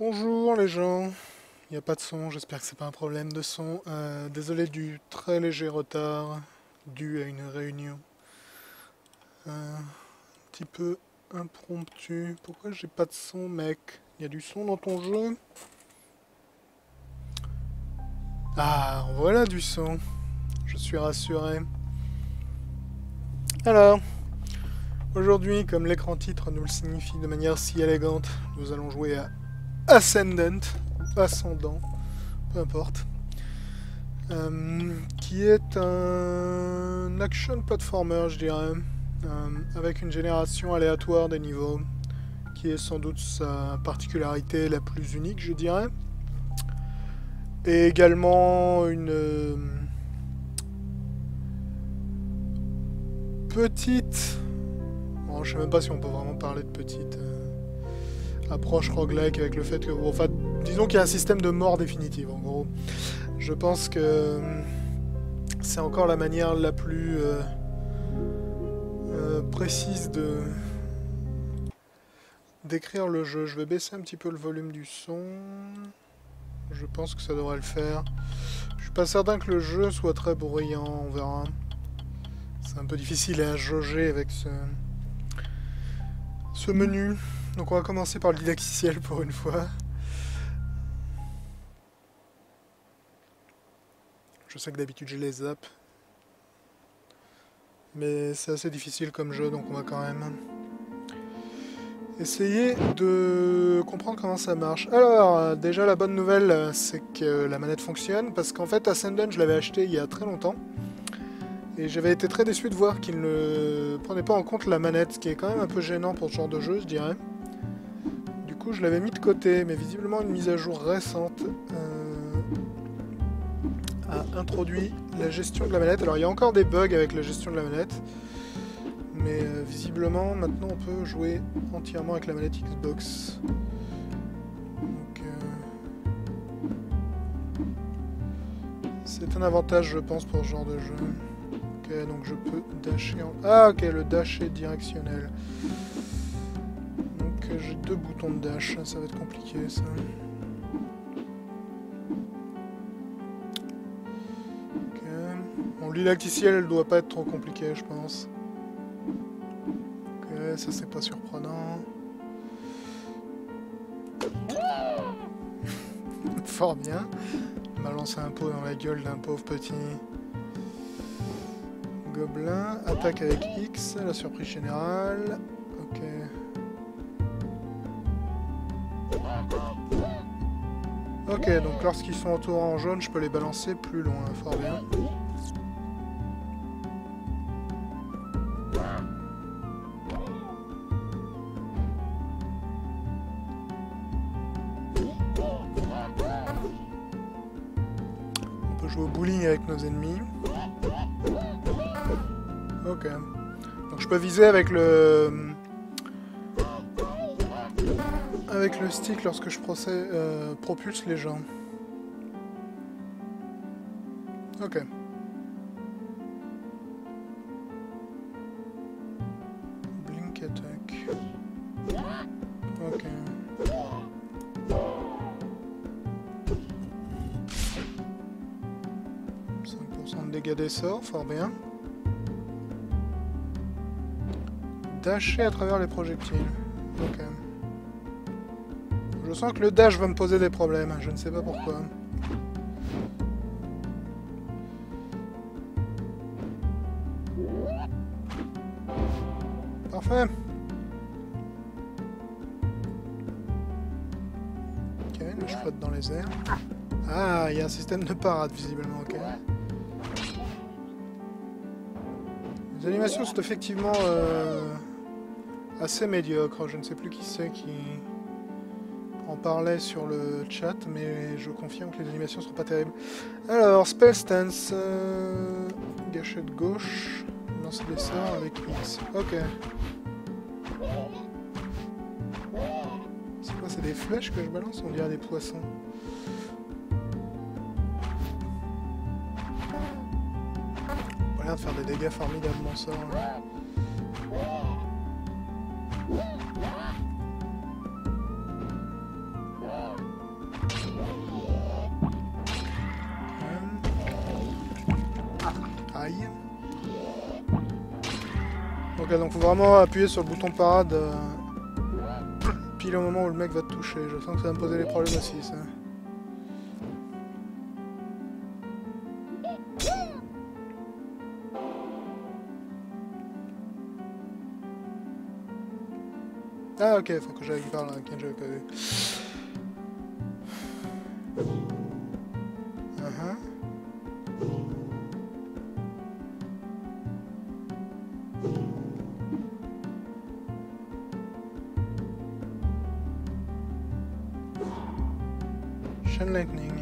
Bonjour les gens, il n'y a pas de son, j'espère que c'est pas un problème de son. Euh, désolé du très léger retard dû à une réunion. Euh, un petit peu impromptu. Pourquoi j'ai pas de son mec? Il y a du son dans ton jeu? Ah, voilà du son. Je suis rassuré. Alors, aujourd'hui, comme l'écran titre nous le signifie de manière si élégante, nous allons jouer à Ascendant, Ascendant, peu importe, euh, qui est un action platformer, je dirais, euh, avec une génération aléatoire des niveaux, qui est sans doute sa particularité la plus unique, je dirais, et également une euh, petite, bon, je sais même pas si on peut vraiment parler de petite approche roguelike avec le fait que... enfin, disons qu'il y a un système de mort définitive, en gros. Je pense que euh, c'est encore la manière la plus euh, euh, précise de d'écrire le jeu. Je vais baisser un petit peu le volume du son. Je pense que ça devrait le faire. Je suis pas certain que le jeu soit très bruyant, on verra. C'est un peu difficile à jauger avec ce, ce menu. Donc on va commencer par le didacticiel pour une fois. Je sais que d'habitude je les zappe. Mais c'est assez difficile comme jeu, donc on va quand même essayer de comprendre comment ça marche. Alors, déjà la bonne nouvelle, c'est que la manette fonctionne, parce qu'en fait Ascendant, je l'avais acheté il y a très longtemps. Et j'avais été très déçu de voir qu'il ne prenait pas en compte la manette, ce qui est quand même un peu gênant pour ce genre de jeu, je dirais je l'avais mis de côté, mais visiblement une mise à jour récente euh, a introduit la gestion de la manette. Alors, il y a encore des bugs avec la gestion de la manette, mais euh, visiblement, maintenant, on peut jouer entièrement avec la manette Xbox. Euh, c'est un avantage, je pense, pour ce genre de jeu. Ok, donc je peux dasher en... Ah, ok, le dash est directionnel j'ai deux boutons de dash, ça va être compliqué ça. Ok. Bon, l'ilacticiel, elle doit pas être trop compliquée, je pense. Ok, ça c'est pas surprenant. Fort bien. Lancé un pot dans la gueule d'un pauvre petit gobelin. Attaque avec X, la surprise générale. Ok. Donc lorsqu'ils sont entourés en jaune, je peux les balancer plus loin, fort bien. On peut jouer au bowling avec nos ennemis. Ok. Donc je peux viser avec le le stick lorsque je euh, propulse les gens. Ok. Blink attack. Ok. de dégâts des sorts, fort bien. Dasher à travers les projectiles. Ok. Je sens que le dash va me poser des problèmes, je ne sais pas pourquoi. Parfait. Ok, là je flotte dans les airs. Ah, il y a un système de parade visiblement, ok. Les animations sont effectivement euh, assez médiocres, je ne sais plus qui c'est qui parlait sur le chat, mais je confirme que les animations sont pas terribles. Alors, Spell Stance, euh, gâchette gauche, lancer des sorts avec X. Ok. C'est quoi, c'est des flèches que je balance? On dirait des poissons. Voilà, de faire des dégâts formidables, mon sort. Aïe. Vraiment appuyer sur le bouton parade euh, pile au moment où le mec va te toucher. Je sens que ça va me poser des problèmes aussi, ça. Ah ok, faut que j'aille par là, ok, j'avais pas vu. Lightning.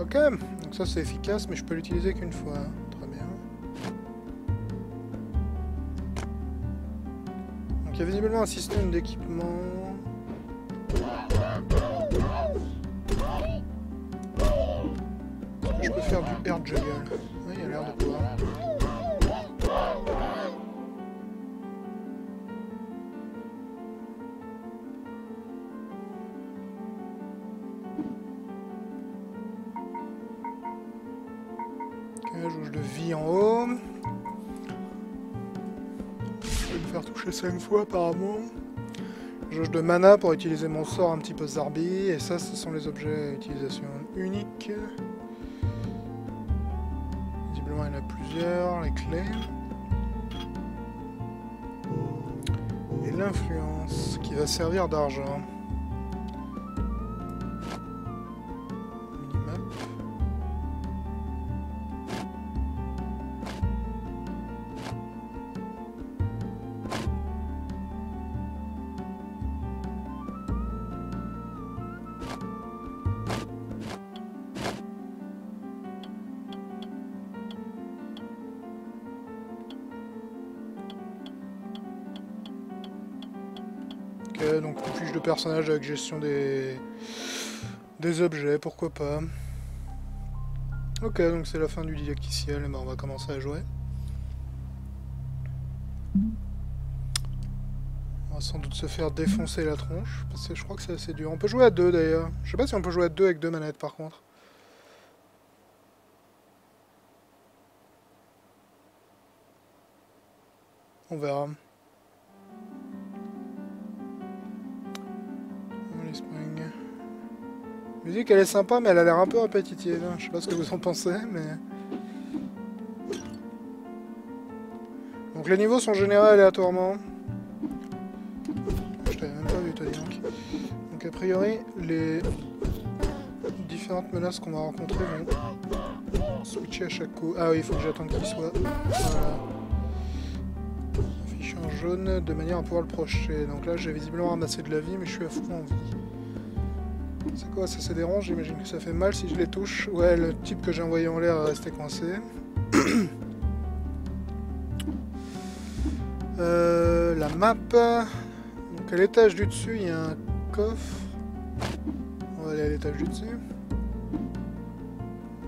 Ok, donc ça c'est efficace, mais je peux l'utiliser qu'une fois. Très bien. Donc il y a visiblement un système d'équipement. Je peux faire du air juggle? Oui, il y a l'air de pouvoir. 5 fois apparemment. Jauge de mana pour utiliser mon sort un petit peu zarbi. Et ça, ce sont les objets à utilisation unique. Visiblement, il y en a plusieurs. Les clés. Et l'influence qui va servir d'argent. Personnage avec gestion des, des objets, pourquoi pas. Ok, donc c'est la fin du didacticiel, et ben on va commencer à jouer. On va sans doute se faire défoncer la tronche, parce que je crois que c'est assez dur. On peut jouer à deux d'ailleurs. Je sais pas si on peut jouer à deux avec deux manettes par contre. On verra. La musique elle est sympa mais elle a l'air un peu répétitive. hein. Je sais pas ce que vous en pensez mais... Donc les niveaux sont générés aléatoirement. Je t'avais même pas vu toi donc. Donc a priori les différentes menaces qu'on va rencontrer vont switcher à chaque coup. Ah oui il faut que j'attende qu'il soit. Voilà affiché en jaune de manière à pouvoir le projeter. Donc là j'ai visiblement ramassé de la vie mais je suis à fond en vie. C'est quoi ça c'est ronds J'imagine que ça fait mal si je les touche. Ouais le type que j'ai envoyé en l'air est resté coincé. Euh, la map. Donc à l'étage du dessus il y a un coffre. On va aller à l'étage du dessus.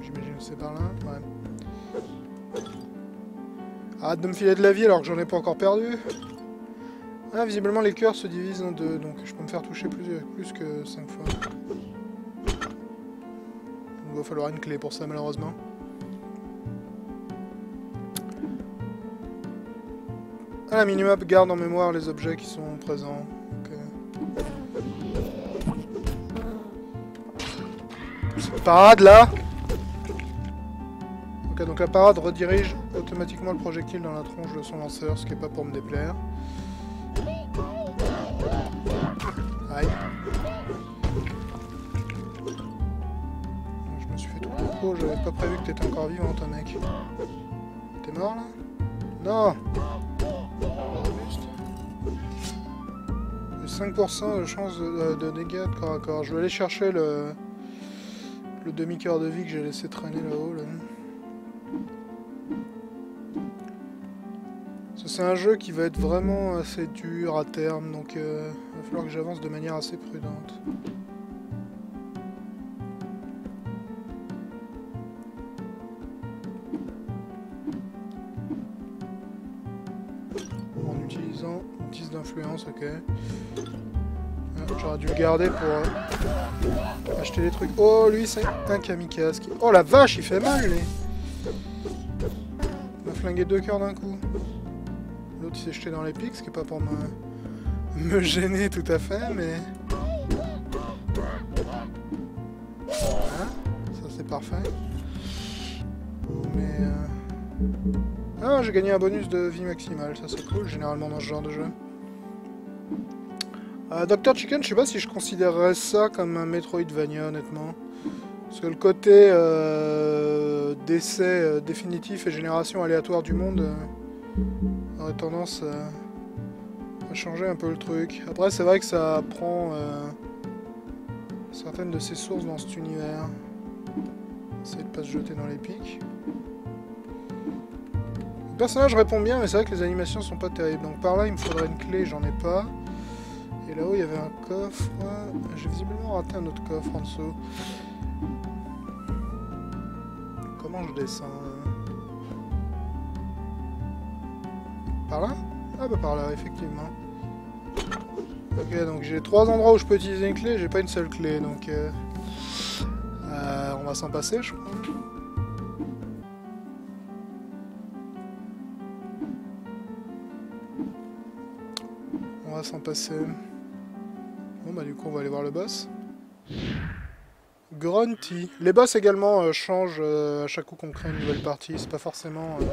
J'imagine que c'est par là. Ouais. Arrête de me filer de la vie alors que j'en ai pas encore perdu. Ah, visiblement les cœurs se divisent en deux, donc je peux me faire toucher plus, plus que 5 fois. Il va falloir une clé pour ça malheureusement. Ah, la minimap garde en mémoire les objets qui sont présents. Parade là Ok, donc la parade redirige automatiquement le projectile dans la tronche de son lanceur, ce qui est pas pour me déplaire. Aïe. J'avais pas prévu que t'étais encore vivant, toi mec. T'es mort là? Non J'ai 5% de chance de, dégâts de corps à corps. Je vais aller chercher le, demi-cœur de vie que j'ai laissé traîner là-haut. Là. C'est un jeu qui va être vraiment assez dur à terme, donc euh, il va falloir que j'avance de manière assez prudente. En utilisant 10 d'influence, ok. Ah, J'aurais dû le garder pour euh, acheter des trucs. Oh, lui, c'est un kamikaze. Oh la vache, il fait mal, lui Il m'a flingué deux cœurs d'un coup. L'autre, il s'est jeté dans les pics, ce qui est pas pour me, me gêner tout à fait, mais... Voilà, ça c'est parfait. Mais... euh, Ah, j'ai gagné un bonus de vie maximale, ça c'est cool, généralement dans ce genre de jeu. Euh, Dr Chicken, je sais pas si je considérerais ça comme un Metroidvania, honnêtement. Parce que le côté euh, décès euh, définitif et génération aléatoire du monde euh, aurait tendance euh, à changer un peu le truc. Après, c'est vrai que ça prend certaines de ses sources dans cet univers. Essayer de pas se jeter dans les pics. Le personnage répond bien, mais c'est vrai que les animations sont pas terribles. Donc par là, il me faudrait une clé, j'en ai pas. Et là-haut, il y avait un coffre. J'ai visiblement raté un autre coffre en dessous. Comment je descends euh? Par là? Ah bah par là, effectivement. Ok, donc j'ai trois endroits où je peux utiliser une clé, j'ai pas une seule clé, donc... euh, euh, on va s'en passer, je crois. On va s'en passer. Bah du coup on va aller voir le boss. Grunty. Les boss également euh, changent euh, à chaque coup qu'on crée une nouvelle partie. C'est pas forcément euh,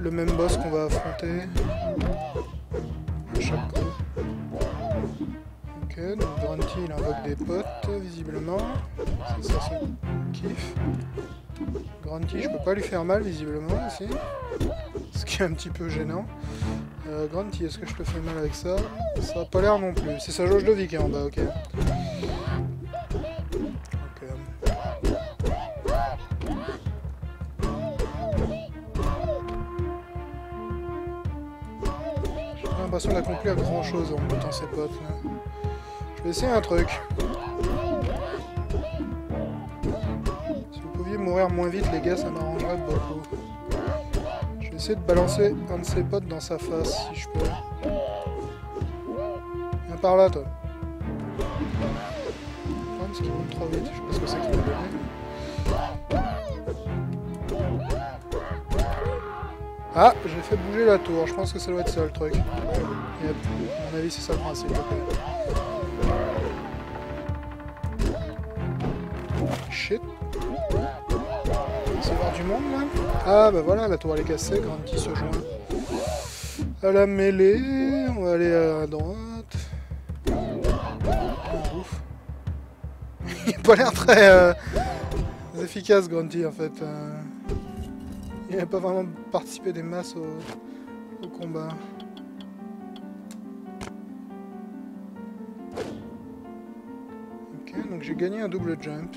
le même boss qu'on va affronter à chaque coup. Ok, donc Grunty il invoque des potes visiblement. Ça kiff. Grunty je peux pas lui faire mal visiblement ici. Ce qui est un petit peu gênant. Euh, est-ce que je te fais mal avec ça Ça a pas l'air non plus. C'est sa jauge de vie qui est en bas, ok. L'impression d'accomplir grand chose en butant ses potes là. Je vais essayer un truc. Si vous pouviez mourir moins vite les gars, ça m'arrangerait beaucoup. Je vais essayer de balancer un de ses potes dans sa face si je peux. Viens par là toi. Oh, parce qu'il monte trop vite, je sais pas ce que c'est qu'il donné. Ah, j'ai fait bouger la tour, je pense que ça doit être ça le truc. Yep. À mon avis c'est ça le principe. Shit. Ah bah voilà, la tour elle est cassée, Grunty se joint à la mêlée. On va aller à droite. Ah. Il a pas l'air très euh, efficace Grunty en fait. euh. Il n'a pas vraiment participé des masses au, au combat. Ok, donc j'ai gagné un double jump.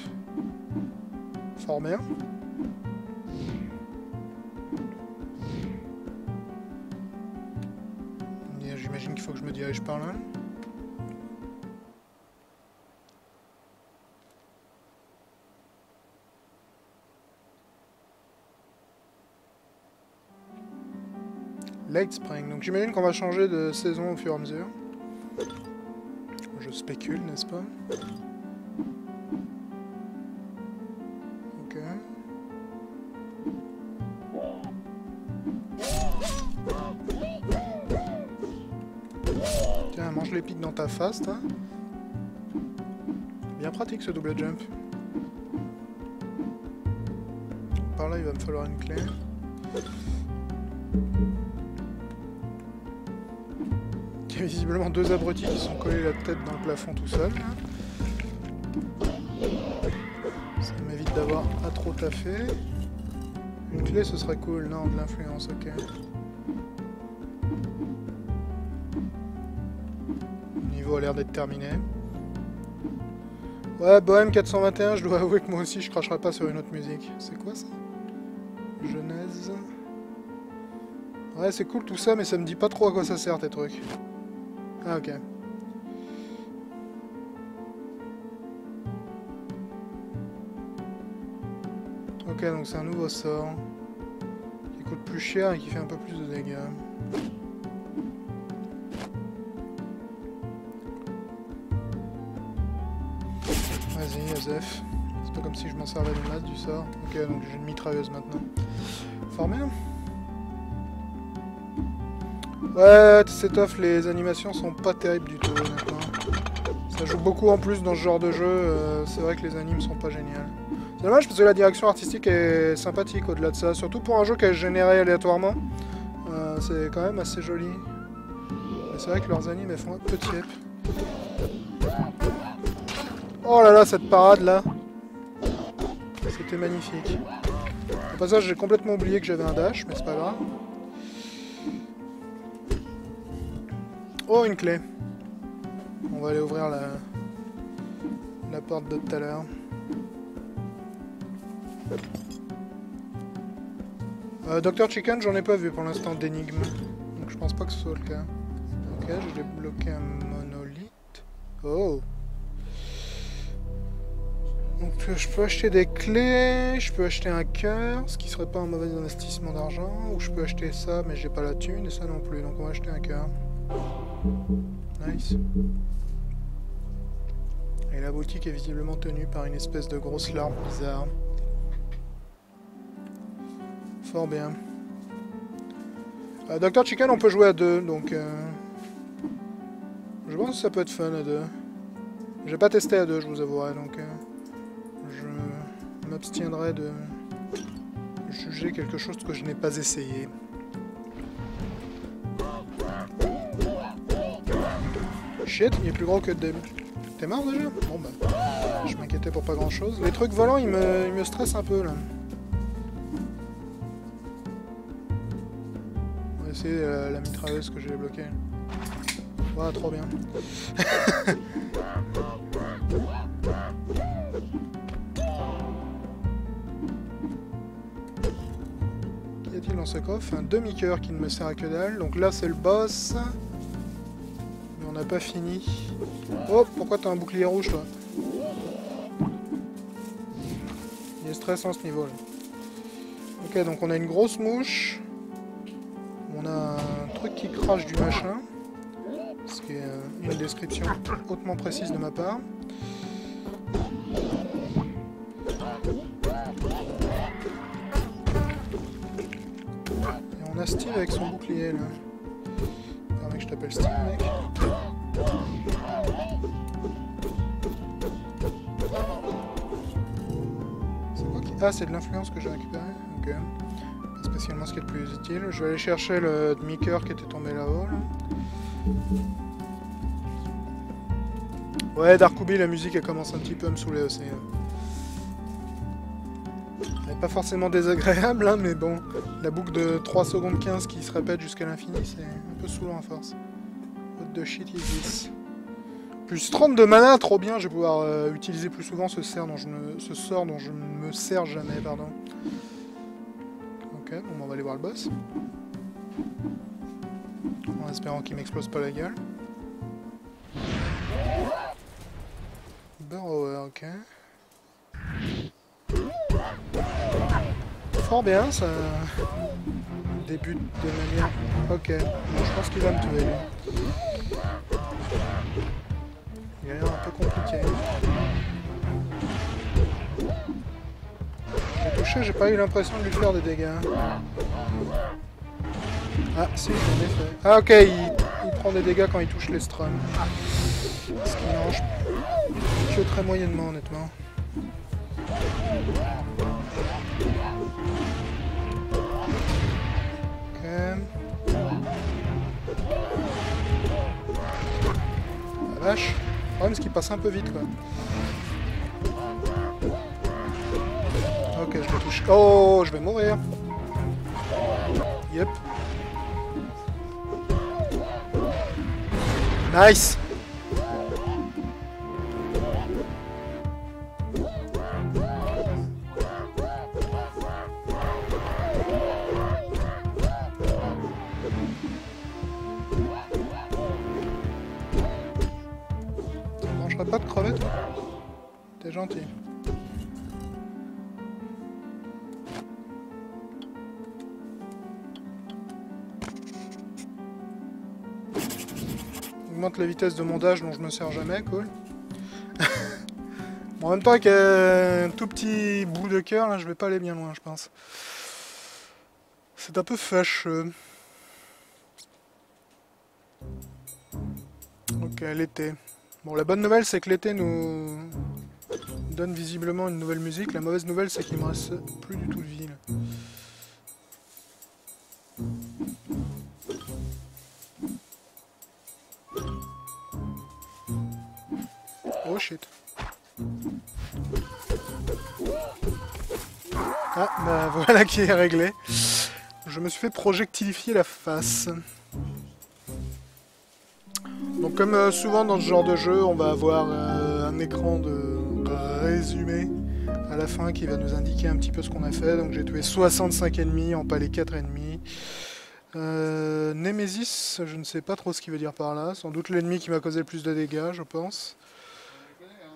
Fort bien. Me dirige par là. Late Spring. Donc j'imagine qu'on va changer de saison au fur et à mesure. Je spécule, n'est-ce pas? Les dans ta face. Bien pratique ce double jump. Par là, il va me falloir une clé. Il y a visiblement deux abrutis qui sont collés la tête dans le plafond tout seul. Ça m'évite d'avoir à trop taffé. Une clé, ce serait cool. Non, de l'influence, ok. L'air d'être terminé. Ouais, Bohème 421, je dois avouer que moi aussi je cracherai pas sur une autre musique. C'est quoi ça? Genèse. Ouais, c'est cool tout ça, mais ça me dit pas trop à quoi ça sert tes trucs. Ah, ok. Ok, donc c'est un nouveau sort. Qui coûte plus cher et qui fait un peu plus de dégâts. C'est pas comme si je m'en servais de masse du sort. Ok, donc j'ai une mitrailleuse maintenant. Bien. Ouais, c'est off, les animations sont pas terribles du tout. Ça joue beaucoup en plus dans ce genre de jeu, euh, c'est vrai que les animes sont pas géniales. C'est dommage parce que la direction artistique est sympathique au-delà de ça, surtout pour un jeu qui est généré aléatoirement. Euh, c'est quand même assez joli. C'est vrai que leurs animes elles font un peu tiep. Oh là là, cette parade là C'était magnifique. Au passage, j'ai complètement oublié que j'avais un dash, mais c'est pas grave. Oh, une clé. On va aller ouvrir la, la porte de tout à l'heure. Euh, Docteur Chicken, j'en ai pas vu pour l'instant d'énigme. Donc je pense pas que ce soit le cas. Ok, je vais bloquer un monolithe. Oh Donc je peux acheter des clés, je peux acheter un cœur, ce qui serait pas un mauvais investissement d'argent, ou je peux acheter ça, mais j'ai pas la thune, et ça non plus, donc on va acheter un cœur. Nice. Et la boutique est visiblement tenue par une espèce de grosse larme bizarre. Fort bien. Euh, Docteur Chicken, on peut jouer à deux, donc... Euh, je pense que ça peut être fun à deux. J'ai pas testé à deux, je vous avouerai, donc... Euh, je m'abstiendrai de juger quelque chose que je n'ai pas essayé. Shit, il est plus gros que de... T'es mort déjà Bon bah, je m'inquiétais pour pas grand chose. Les trucs volants, ils me, stressent un peu là. On va essayer euh, la mitrailleuse que j'ai bloquée. Ouais, trop bien. Un demi-cœur qui ne me sert à que dalle. Donc là, c'est le boss n'a pas fini. Oh, pourquoi t'as un bouclier rouge, toi? Il est stressant ce niveau, là. Ok, donc on a une grosse mouche. On a un truc qui crache du machin. Ce qui est euh, une description hautement précise de ma part. Avec son bouclier, là. Permet que je t'appelle mec. Ah, c'est de l'influence que j'ai récupéré Ok. Pas spécialement ce qui est le plus utile. Je vais aller chercher le demi-cœur qui était tombé là-haut. Ouais, Darkoubi, la musique, elle commence un petit peu à me saouler aussi. Pas forcément désagréable, hein, mais bon, la boucle de 3 secondes 15 qui se répète jusqu'à l'infini, c'est un peu saoulant à force. What the shit is this plus 30 de mana, trop bien, je vais pouvoir euh, utiliser plus souvent ce, sort dont je sort dont je ne me sers jamais, pardon. Ok, bon, on va aller voir le boss. En espérant qu'il m'explose pas la gueule. Burrower, ok. Fort bien, ça débute de manière... Ok, je pense qu'il va me tuer lui. Il a l'air un peu compliqué. J'ai touché, j'ai pas eu l'impression de lui faire des dégâts. Ah, si, en effet. Ah, ok, il, prend des dégâts quand il touche les strums. Ce qui que très moyennement, honnêtement. La vache. Le problème, c'est qu'il passe un peu vite, quoi. Ok, je le touche. Oh, je vais mourir. Yep. Nice Augmente la vitesse de mondage dont je me sers jamais, cool. en même temps, avec tout petit bout de cœur, là, je vais pas aller bien loin, je pense. C'est un peu fâcheux. Ok, l'été. Bon, la bonne nouvelle, c'est que l'été nous donne visiblement une nouvelle musique. La mauvaise nouvelle, c'est qu'il me reste plus du tout de vie. Oh shit. Ah, bah voilà qui est réglé. Je me suis fait projectilifier la face. Donc comme euh, souvent dans ce genre de jeu, on va avoir euh, un écran de résumé à la fin qui va nous indiquer un petit peu ce qu'on a fait. Donc j'ai tué 65 ennemis, empalé 4 ennemis. Euh, Nemesis, je ne sais pas trop ce qu'il veut dire par là. Sans doute l'ennemi qui m'a causé le plus de dégâts, je pense.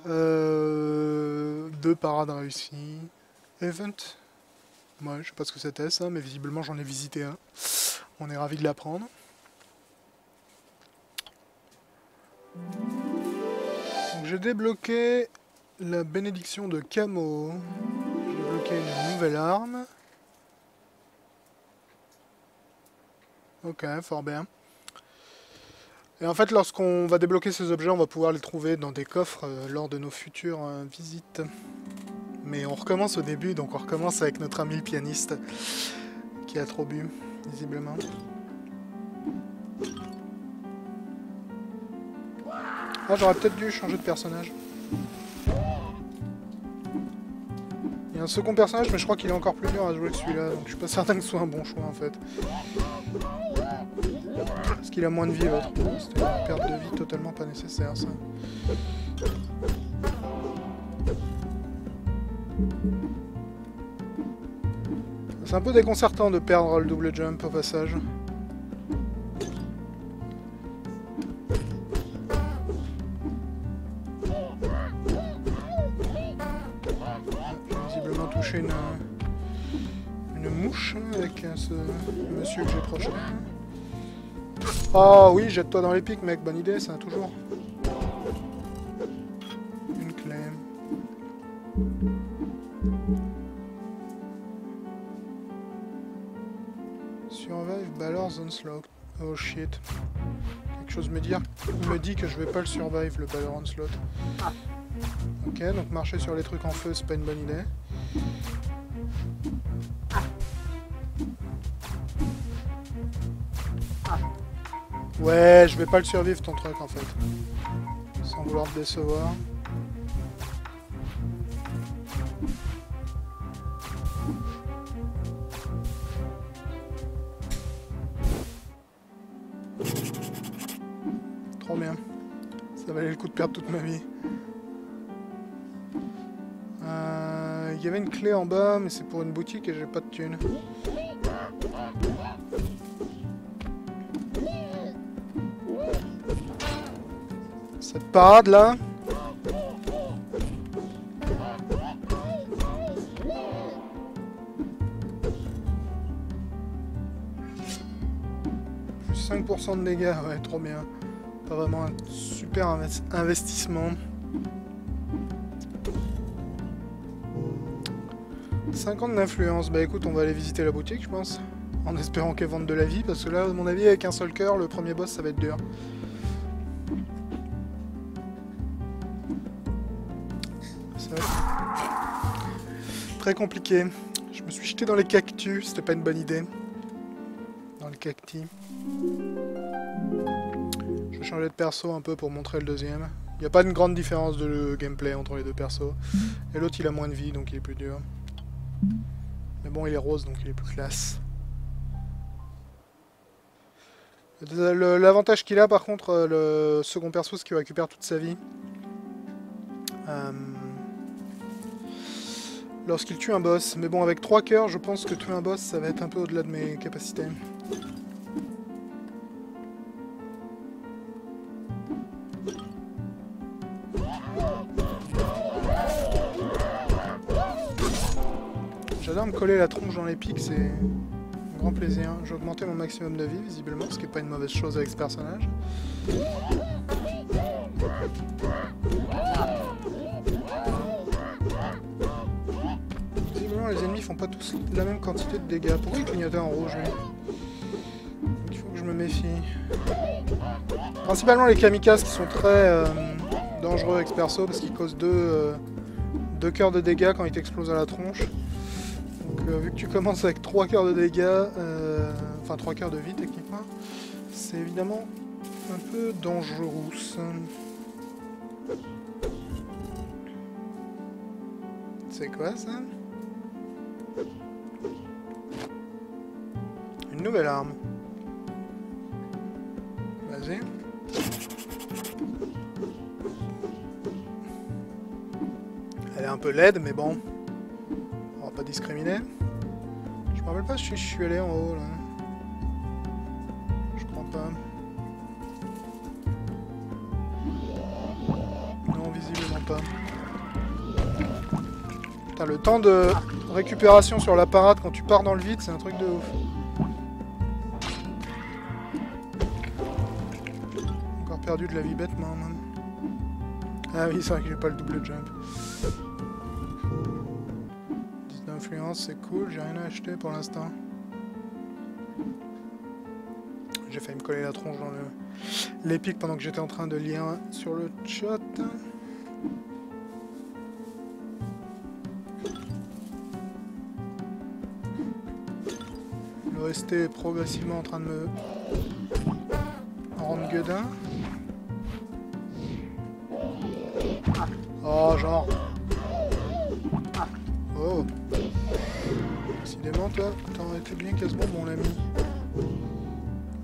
Euh, deux parades réussies. Event Ouais, je sais pas ce que c'était ça, mais visiblement j'en ai visité un. On est ravi de l'apprendre. j'ai débloqué la bénédiction de Camo. J'ai débloqué une nouvelle arme. Ok, fort bien. Et en fait, lorsqu'on va débloquer ces objets, on va pouvoir les trouver dans des coffres euh, lors de nos futures euh, visites. Mais on recommence au début, donc on recommence avec notre ami le pianiste, qui a trop bu, visiblement. Ah, j'aurais peut-être dû changer de personnage. Y a un second personnage, mais je crois qu'il est encore plus dur à jouer que celui-là, donc je suis pas certain que ce soit un bon choix en fait. Parce qu'il a moins de vie, l'autre. C'était une perte de vie totalement pas nécessaire, ça. C'est un peu déconcertant de perdre le double jump au passage. Oh oui, jette-toi dans les pics, mec, bonne idée, ça, toujours. Une clé. Survive Balor's Onslaught. Oh shit. Quelque chose me, dire, me dit que je vais pas le survive, le Balor Onslaught. Ok, donc marcher sur les trucs en feu, c'est pas une bonne idée. Ouais, je vais pas le survivre ton truc en fait. Sans vouloir te décevoir. Trop bien. Ça valait le coup de perdre toute ma vie. Euh, il y avait une clé en bas, mais c'est pour une boutique et j'ai pas de thune. Parade là. Plus 5% de dégâts, ouais, trop bien. Pas vraiment un super investissement. 50 d'influence, bah écoute, on va aller visiter la boutique, je pense. En espérant qu'elle vende de la vie, parce que là, à mon avis, avec un seul cœur, le premier boss, ça va être dur. Très compliqué. Je me suis jeté dans les cactus, c'était pas une bonne idée. Dans le cacti. Je vais changer de perso un peu pour montrer le deuxième. Il n'y a pas une grande différence de gameplay entre les deux persos. Et l'autre il a moins de vie donc il est plus dur. Mais bon il est rose donc il est plus classe. L'avantage qu'il a par contre, euh, le second perso, c'est qu'il récupère toute sa vie. Euh, lorsqu'il tue un boss. Mais bon, avec 3 cœurs, je pense que tuer un boss, ça va être un peu au-delà de mes capacités. J'adore me coller la tronche dans les pics, c'est un grand plaisir. J'ai augmenté mon maximum de vie, visiblement, ce qui n'est pas une mauvaise chose avec ce personnage. Pas tous la même quantité de dégâts. Pourquoi il clignotait en rouge, Il faut que je me méfie. Principalement les kamikazes qui sont très euh, dangereux avec perso parce qu'ils causent deux, euh, deux cœurs de dégâts quand ils t'explosent à la tronche. Donc euh, vu que tu commences avec 3 cœurs de dégâts, enfin 3 cœurs de vie techniquement, c'est évidemment un peu dangereux. C'est quoi ça? Une nouvelle arme. Vas-y. Elle est un peu laide, mais bon. On va pas discriminer. Je me rappelle pas si je suis allé en haut là. Je crois pas. Non, visiblement pas. Le temps de récupération sur la parade quand tu pars dans le vide, c'est un truc de ouf. Perdu de la vie bêtement. Ah oui, c'est vrai que j'ai pas le double jump. 10 d'influence, c'est cool, j'ai rien à acheter pour l'instant. J'ai failli me coller la tronche dans le l'épique pendant que j'étais en train de lire sur le chat. Le rester progressivement en train de me rendre gueudin. Oh, genre. Oh. Décidément, toi, t'en été bien quasiment mon ami.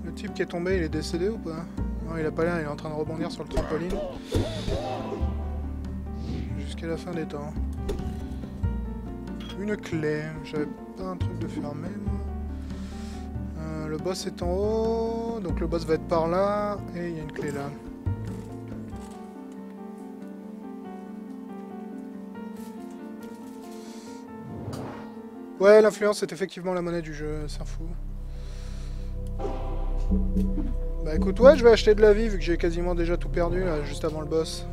Le type qui est tombé, il est décédé ou pas? Non, il a pas l'air, il est en train de rebondir sur le trampoline. Jusqu'à la fin des temps. Une clé. J'avais pas un truc de fermé, moi. Euh, le boss est en haut, donc le boss va être par là, et il y a une clé là. Ouais, l'influence c'est effectivement la monnaie du jeu, c'est un fou. Bah écoute, ouais, je vais acheter de la vie vu que j'ai quasiment déjà tout perdu là, juste avant le boss.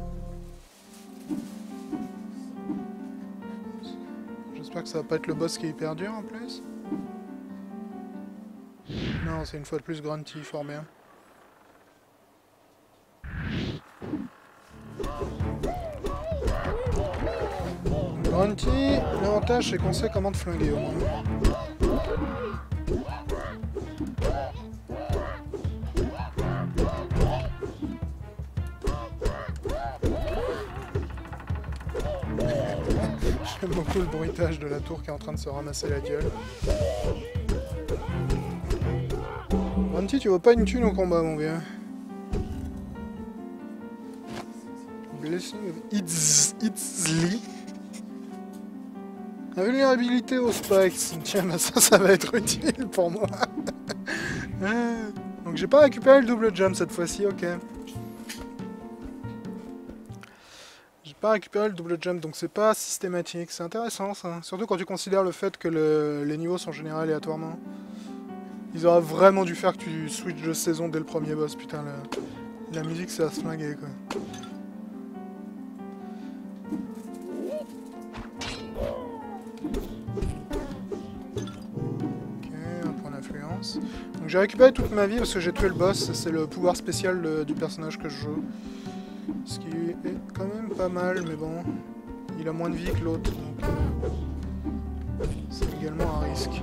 J'espère que ça va pas être le boss qui est hyper dur en plus. Non, c'est une fois de plus Grunty, fort bien. L'avantage c'est qu'on sait comment te flinguer au moins. J'aime beaucoup le bruitage de la tour qui est en train de se ramasser la gueule. Grunty, tu vois pas une thune au combat, mon vieux. Blessing of Itzli. La vulnérabilité aux spikes. Tiens, ça, ça va être utile pour moi. Ah. Donc j'ai pas récupéré le double jump cette fois-ci, ok. J'ai pas récupéré le double jump, donc c'est pas systématique. C'est intéressant ça. Surtout quand tu considères le fait que le- les niveaux sont générés aléatoirement. Ils auraient vraiment dû faire que tu switches de saison dès le premier boss, putain. La, la musique, c'est à se flinguer, quoi. J'ai récupéré toute ma vie parce que j'ai tué le boss, c'est le pouvoir spécial du personnage que je joue. Ce qui est quand même pas mal, mais bon, il a moins de vie que l'autre, donc euh, c'est également un risque.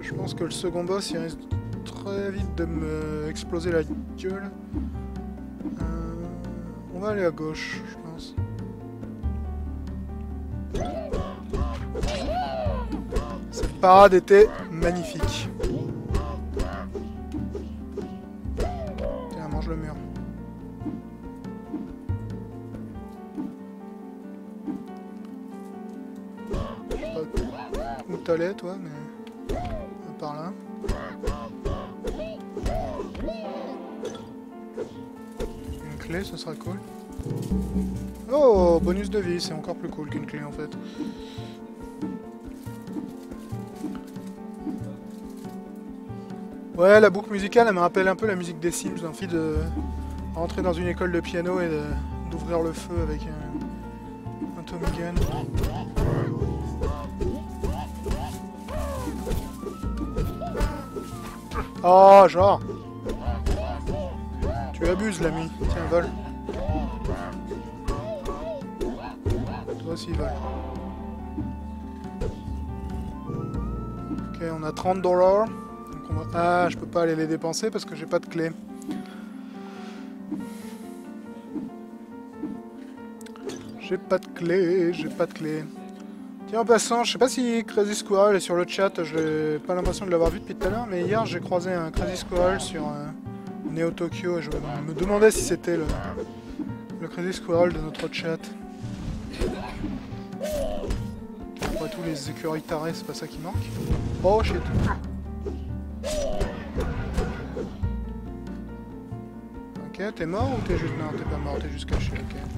Je pense que le second boss, il risque très vite de me exploser la gueule. Euh, on va aller à gauche, je pense. Cette parade était magnifique. Toi, mais... Par là. Une clé, ce sera cool. Oh, bonus de vie, c'est encore plus cool qu'une clé en fait. Ouais, la boucle musicale, elle me rappelle un peu la musique des Sims. J'ai envie de rentrer dans une école de piano et d'ouvrir le feu avec un, un Tommy Gun. Oh, genre Tu abuses, l'ami. Tiens, vole. Toi aussi, vole. Ok, on a 30 dollars. Ah, je peux pas aller les dépenser parce que j'ai pas de clé. J'ai pas de clé, j'ai pas de clé. Tiens, en passant, je sais pas si Crazy Squirrel est sur le chat, j'ai pas l'impression de l'avoir vu depuis tout à l'heure, mais hier j'ai croisé un Crazy Squirrel sur euh, Neo Tokyo et je me demandais si c'était le, le Crazy Squirrel de notre chat. Après tous les écureuils tarés, c'est pas ça qui manque. Oh shit. Ok, t'es mort ou t'es juste... Non, t'es pas mort, t'es juste caché, ok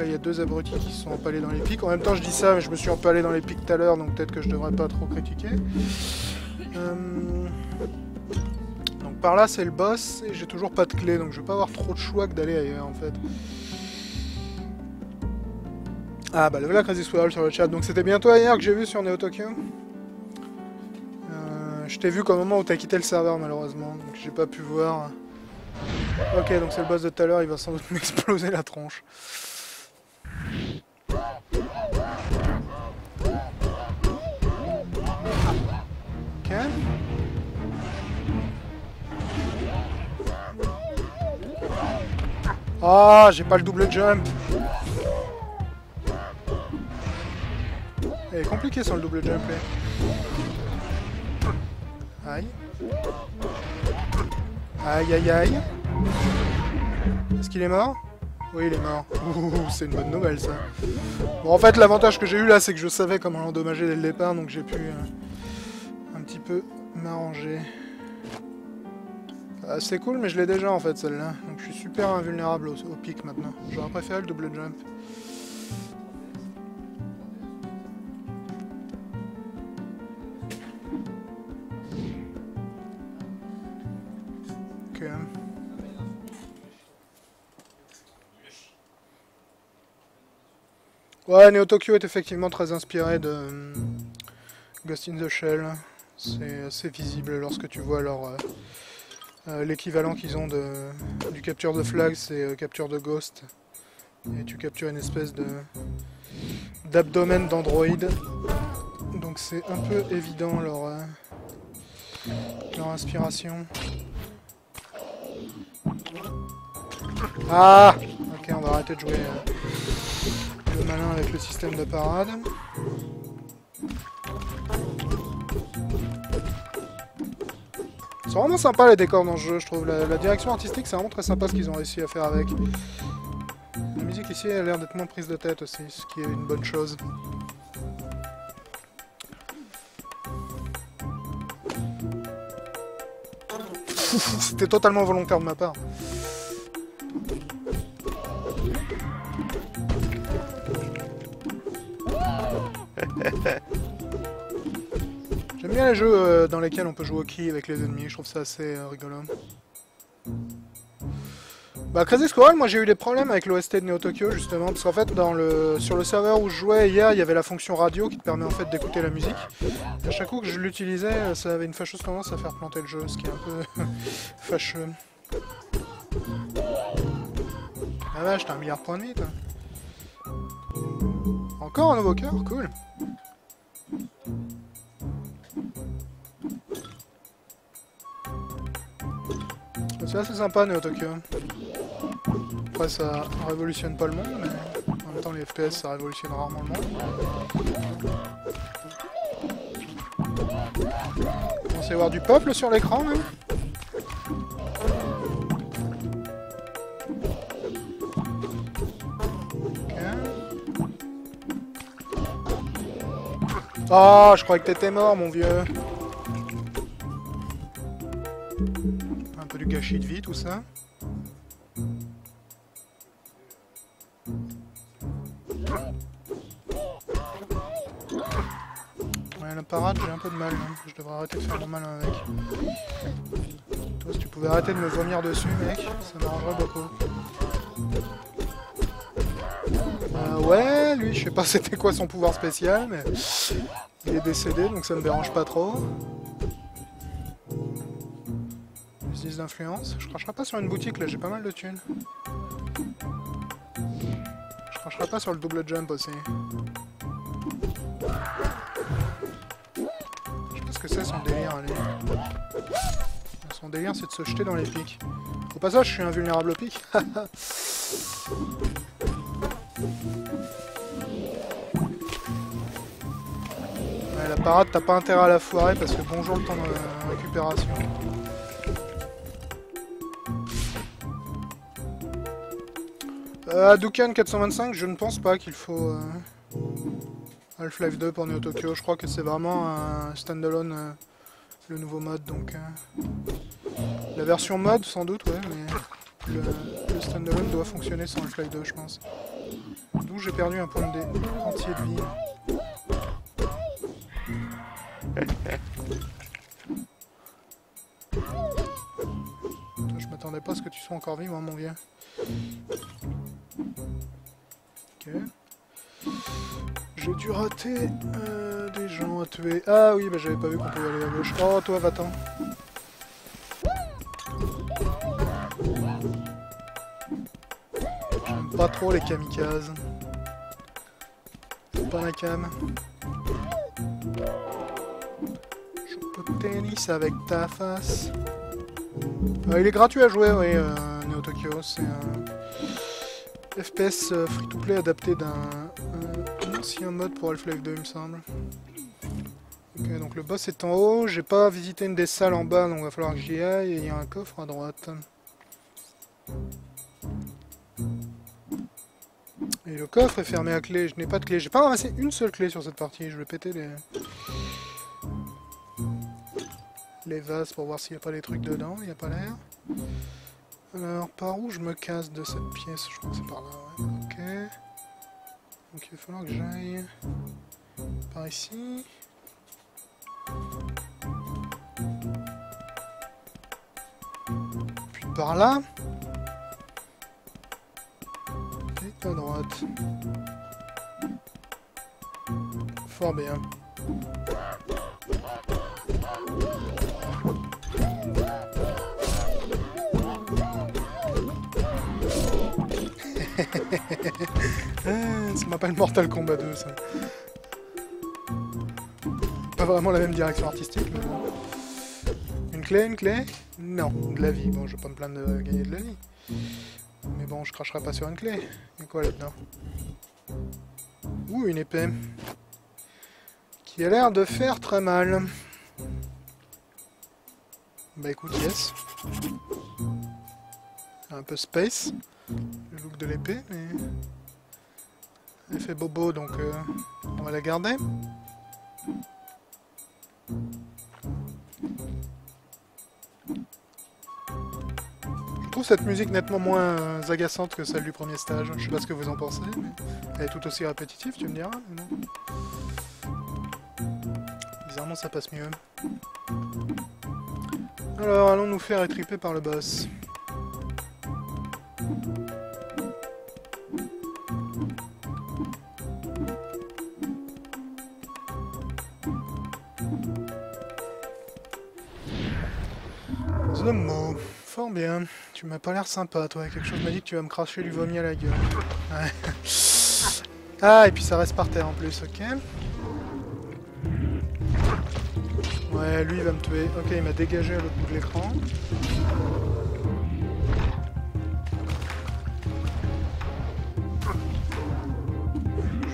là, il y a deux abrutis qui se sont empalés dans les pics. En même temps, je dis ça, mais je me suis empalé dans les pics tout à l'heure, donc peut-être que je devrais pas trop critiquer. Euh, donc par là, c'est le boss, et j'ai toujours pas de clé, donc je vais pas avoir trop de choix que d'aller ailleurs, en fait. Ah bah le voilà Crazy Swirl sur le chat. Donc c'était bien toi hier que j'ai vu sur Neo Tokyo euh, Je t'ai vu qu'au moment où t'as quitté le serveur malheureusement, donc j'ai pas pu voir. Ok donc c'est le boss de tout à l'heure, il va sans doute m'exploser la tronche. Ah, j'ai pas le double jump. C'est compliqué sans le double jump. Aïe. Aïe aïe aïe. Est-ce qu'il est mort? Oui, il est mort. c'est une bonne nouvelle ça. Bon, en fait, l'avantage que j'ai eu là, c'est que je savais comment l'endommager dès le départ, donc j'ai pu euh, peu m'arranger. Ah, c'est cool, mais je l'ai déjà en fait celle-là. Donc je suis super invulnérable au, pic maintenant. J'aurais préféré le double jump. Ok. Ouais, Neo Tokyo est effectivement très inspiré de euh, Ghost in the Shell. C'est assez visible lorsque tu vois leur... Euh, euh, l'équivalent qu'ils ont du capture de flag, c'est euh, capture de ghost. Et tu captures une espèce de d'abdomen d'Android. Donc c'est un peu évident leur inspiration. Ah Ok, on va arrêter de jouer le malin avec le système de parade. C'est vraiment sympa les décors dans le jeu, je trouve. La, direction artistique, c'est vraiment très sympa ce qu'ils ont réussi à faire avec. La musique ici a l'air d'être moins prise de tête aussi, ce qui est une bonne chose. C'était totalement volontaire de ma part. J'aime bien les jeux euh, dans lesquels on peut jouer au qui avec les ennemis, je trouve ça assez euh, rigolo. Bah Crazy Squirrel, moi j'ai eu des problèmes avec l'OST de Neo Tokyo justement, parce qu'en fait dans le, sur le serveur où je jouais hier, il y avait la fonction radio qui te permet en fait d'écouter la musique. Et à chaque coup que je l'utilisais, ça avait une fâcheuse tendance à faire planter le jeu, ce qui est un peu fâcheux. Ah vache, t'as un milliard de points de vie toi. Encore un nouveau cœur, cool. C'est assez sympa Neo Tokyo. Après ça révolutionne pas le monde, mais en même temps les FPS ça révolutionne rarement le monde. On sait voir du peuple sur l'écran là Oh, je croyais que t'étais mort, mon vieux. De vie, tout ça. Ouais, la parade, j'ai un peu de mal. Hein. Je devrais arrêter de faire mon malin avec. Toi, si tu pouvais arrêter de me vomir dessus, mec, ça m'arrangerait beaucoup. Euh, ouais, lui, je sais pas c'était quoi son pouvoir spécial, mais il est décédé, donc ça me dérange pas trop. D'influence. Je cracherai pas sur une boutique, là, j'ai pas mal de thunes. Je cracherai pas sur le double jump aussi. Je sais pas ce que c'est son délire, allez. Son délire, c'est de se jeter dans les pics. Au passage, je suis invulnérable au pic. La parade, t'as pas intérêt à la foirer parce que bonjour le temps de récupération. Euh, Hadouken 425, je ne pense pas qu'il faut euh, Half-Life 2 pour Neo Tokyo. Je crois que c'est vraiment un standalone, euh, le nouveau mode. Donc, euh, la version mode, sans doute, ouais, mais le, standalone doit fonctionner sans Half-Life 2, je pense. D'où j'ai perdu un point de entier de vie. Je m'attendais pas à ce que tu sois encore vivant, mon vieux. J'ai dû rater euh, des gens à tuer. Ah oui, bah j'avais pas vu qu'on pouvait aller à gauche. Oh, toi, va-t'en. J'aime pas trop les kamikazes. Pas la cam. Joue au tennis avec ta face. Euh, il est gratuit à jouer, oui, euh, Neo Tokyo. C'est un FPS euh, free-to-play adapté d'un un ancien mode pour Half-Life 2, il me semble. Ok, donc le boss est en haut. J'ai pas visité une des salles en bas, donc va falloir que j'y aille. Et il y a un coffre à droite. Et le coffre est fermé à clé. Je n'ai pas de clé. J'ai pas ramassé une seule clé sur cette partie. Je vais péter les... Les vases pour voir s'il n'y a pas des trucs dedans. Il n'y a pas l'air. Alors, par où je me casse de cette pièce? Je crois que c'est par là, ouais. Ok. Donc il va falloir que j'aille par ici. Puis par là. Et à droite. Fort bien. Ça m'appelle Mortal Kombat 2, ça. Pas vraiment la même direction artistique, mais. Une clé, une clé? Non, de la vie. Bon, je vais pas me plaindre de gagner de la vie. Mais bon, je cracherai pas sur une clé. A quoi là-dedans? Ouh, une épée. Qui a l'air de faire très mal. Bah écoute, yes. Un peu space le look de l'épée, mais elle fait bobo, donc euh, on va la garder. Je trouve cette musique nettement moins euh, agaçante que celle du premier stage. Je sais pas ce que vous en pensez, mais elle est tout aussi répétitive, tu me diras. Bizarrement, ça passe mieux. Alors, allons nous faire étriper par le boss. Zomo, fort bien. Tu m'as pas l'air sympa, toi. Quelque chose m'a dit que tu vas me cracher du vomi à la gueule. Ah, et puis ça reste par terre en plus, ok. Ouais, lui il va me tuer. Ok, il m'a dégagé à l'autre bout de l'écran.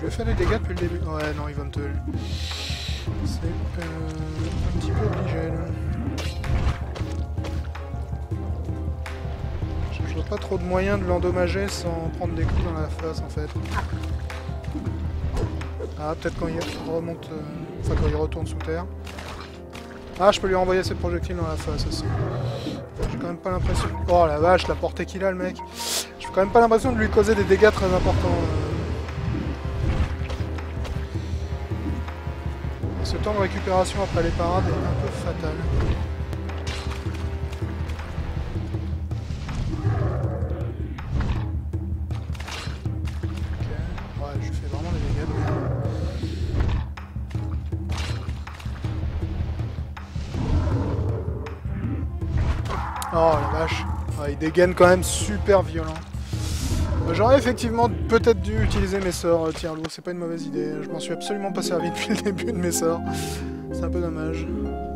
Vais faire des dégâts depuis le début. Ouais, non, il va me tuer. C'est euh, un petit peu obligé là. Je vois pas trop de moyens de l'endommager sans prendre des coups dans la face en fait. Ah, peut-être quand il remonte, euh, enfin quand il retourne sous terre. Ah, je peux lui renvoyer ses projectiles dans la face aussi. J'ai quand même pas l'impression... Oh la vache, la portée qu'il a le mec. J'ai quand même pas l'impression de lui causer des dégâts très importants. Temps de récupération après les parades est un peu fatal. Je fais vraiment des dégâts. Oh la vache. il dégaine quand même super violent. J'aurais effectivement peut-être dû utiliser mes sorts euh, tir lourd, c'est pas une mauvaise idée. Je m'en suis absolument pas servi depuis le début de mes sorts. C'est un peu dommage.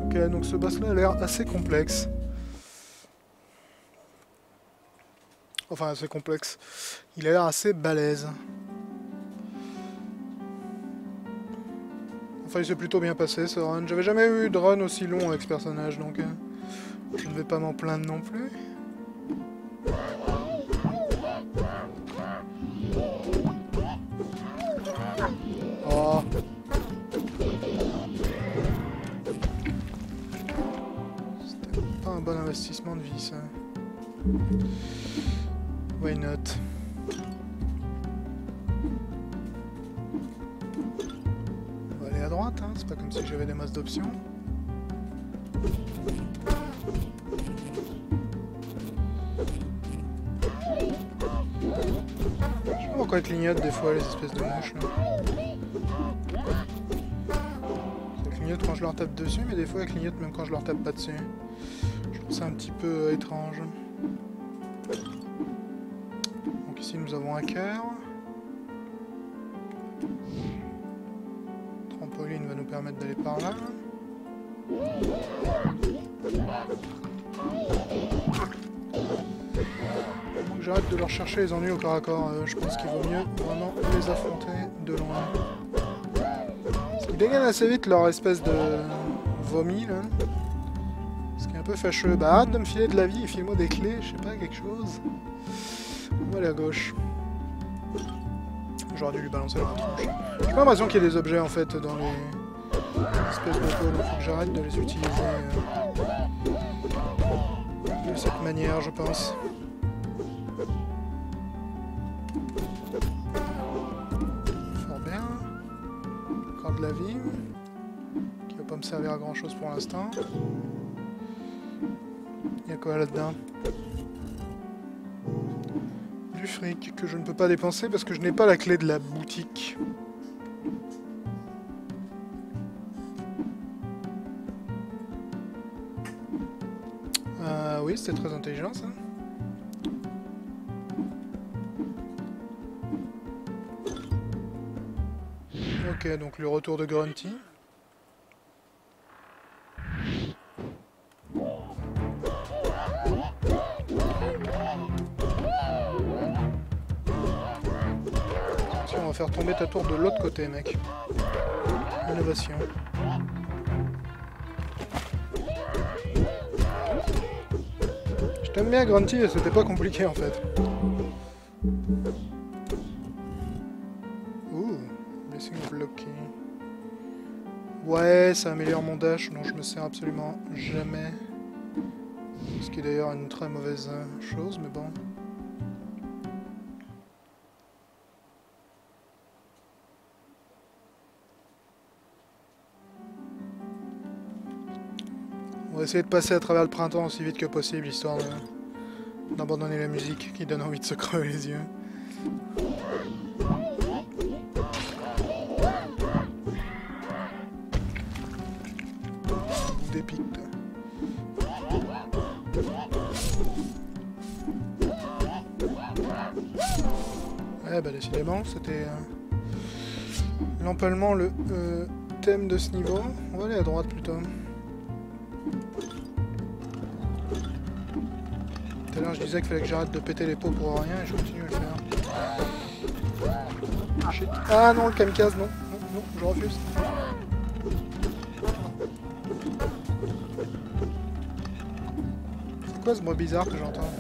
Ok, donc ce boss là a l'air assez complexe. Enfin, assez complexe. Il a l'air assez balèze. Enfin, il s'est plutôt bien passé ce run. J'avais jamais eu de run aussi long avec ce personnage, donc euh, je ne vais pas m'en plaindre non plus. Bon investissement de vie, ça. Why not? On va aller à droite, hein. c'est pas comme si j'avais des masses d'options. Je sais pas pourquoi clignotent des fois les espèces de mouches là. Ça clignote quand je leur tape dessus, mais des fois elles clignotent même quand je leur tape pas dessus. Ça un petit peu étrange. Ici nous avons un cœur. Trampoline va nous permettre d'aller par là. J'arrête de leur chercher les ennuis au corps à corps. Je pense qu'il vaut mieux vraiment les affronter de loin. Parce qu'ils dégainent assez vite leur espèce de vomi là. Un peu fâcheux. Bah arrête de me filer de la vie file-moi des clés, je sais pas, quelque chose. On va aller à gauche. J'aurais dû lui balancer la tronche. J'ai pas l'impression qu'il y ait des objets en fait dans les espèces de Il faut que j'arrête de les utiliser euh, de cette manière, je pense. Fort bien. Encore de la vie. Qui va pas me servir à grand chose pour l'instant. Quoi là-dedans fric que je ne peux pas dépenser parce que je n'ai pas la clé de la boutique. Euh, oui, c'était très intelligent ça. Ok, donc le retour de Grunty. Tomber ta tour de l'autre côté, mec. Innovation. Je t'aime bien, Grunty, et c'était pas compliqué, en fait. Ouh, blessing bloqué. Ouais, ça améliore mon dash, dont je me sers absolument jamais. Ce qui est d'ailleurs une très mauvaise chose, mais bon. Va essayer de passer à travers le printemps aussi vite que possible, histoire d'abandonner la musique qui donne envie de se crever les yeux. Des Ouais bah décidément, c'était euh, l'empalement, le euh, thème de ce niveau. On va aller à droite plutôt. Je disais qu'il fallait que j'arrête de péter les pots pour rien et je continue à le faire. Ah non, le kamikaze, non, non, non, je refuse. C'est quoi ce mot bizarre que j'entends?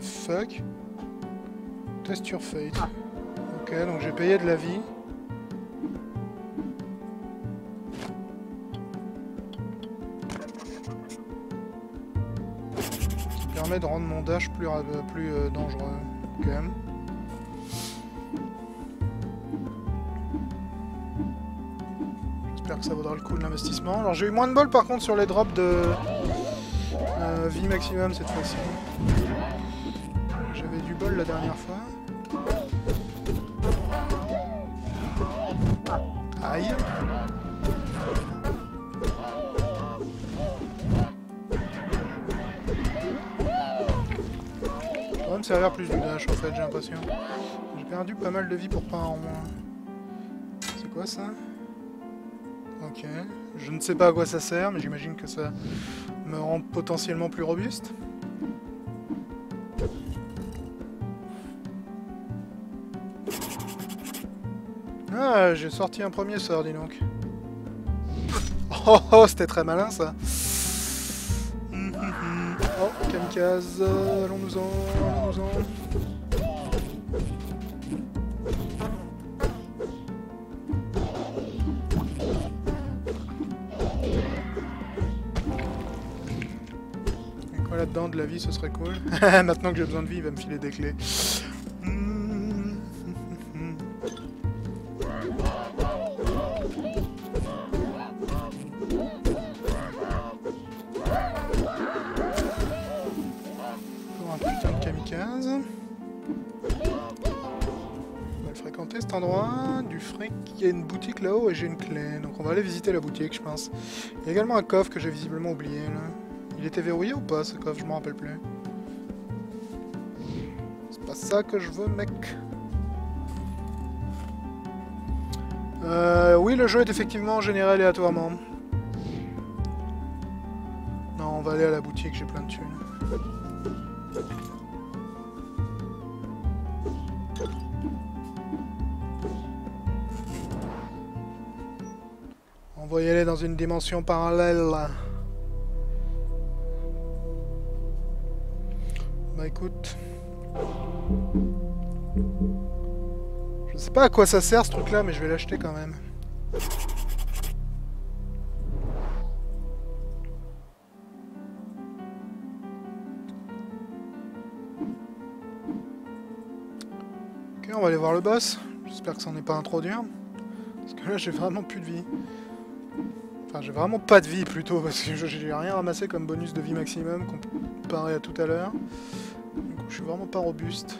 Fuck Test your fate. Ok, donc j'ai payé de la vie. Ça permet de rendre mon dash plus, plus euh, dangereux. Ok. J'espère que ça vaudra le coup de l'investissement. Alors j'ai eu moins de bol par contre sur les drops de euh, vie maximum cette fois-ci. Bol la dernière fois. Aïe. Ça va me servir plus du dash en fait, j'ai l'impression. J'ai perdu pas mal de vie pour pas en moins. C'est quoi ça? Ok. Je ne sais pas à quoi ça sert, mais j'imagine que ça me rend potentiellement plus robuste. Ah, j'ai sorti un premier sort, dis donc. Oh, oh c'était très malin ça. Oh, kamikaze, allons-nous-en, allons-nous-en. Quoi là-dedans de la vie, ce serait cool. Maintenant que j'ai besoin de vie, il va me filer des clés. Il y a une boutique là-haut et j'ai une clé. Donc on va aller visiter la boutique, je pense. Il y a également un coffre que j'ai visiblement oublié là. Il était verrouillé ou pas ce coffre? Je m'en rappelle plus. C'est pas ça que je veux, mec. Euh, oui, le jeu est effectivement généré aléatoirement. Non, on va aller à la boutique, j'ai plein de thunes. Va y aller dans une dimension parallèle. Bah écoute... Je sais pas à quoi ça sert ce truc là, mais je vais l'acheter quand même. Ok, on va aller voir le boss. J'espère que ça n'est pas un trop dur. Parce que là, j'ai vraiment plus de vie. Enfin, j'ai vraiment pas de vie plutôt, parce que j'ai rien ramassé comme bonus de vie maximum comparé à tout à l'heure. Du coup, je suis vraiment pas robuste.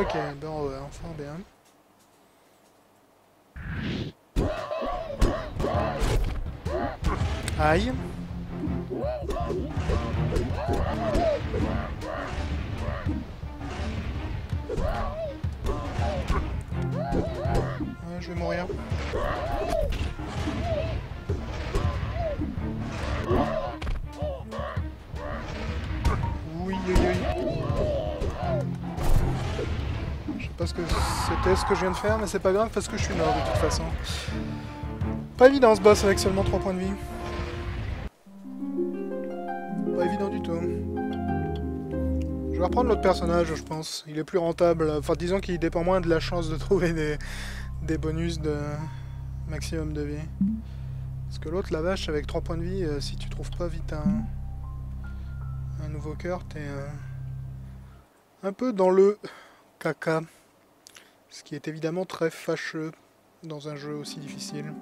Ok, bon, ouais, enfin bien. Aïe. Je vais mourir. Oui, oui. Je sais pas ce que c'était ce que je viens de faire, mais c'est pas grave parce que je suis mort de toute façon. Pas évident ce boss avec seulement 3 points de vie. Pas évident du tout. Je vais reprendre l'autre personnage, je pense. Il est plus rentable. Enfin, disons qu'il dépend moins de la chance de trouver des, des bonus de maximum de vie. Parce que l'autre, la vache, avec 3 points de vie, euh, si tu trouves pas vite un, un nouveau cœur, t'es euh, un peu dans le caca. Ce qui est évidemment très fâcheux dans un jeu aussi difficile.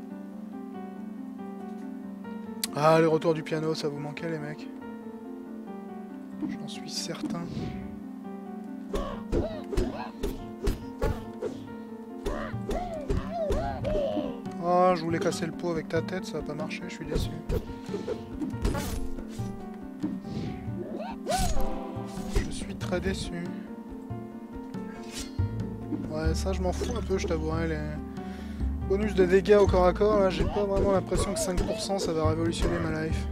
Ah, le retour du piano, ça vous manquait les mecs? J'en suis certain. Je voulais casser le pot avec ta tête, ça va pas marcher, je suis déçu. Je suis très déçu. Ouais, ça je m'en fous un peu, je t'avouerai. Les bonus de dégâts au corps à corps, là, j'ai pas vraiment l'impression que 5% ça va révolutionner ma life.